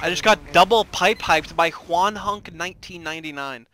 I just got double pipe hyped by Juan Hunk 1999.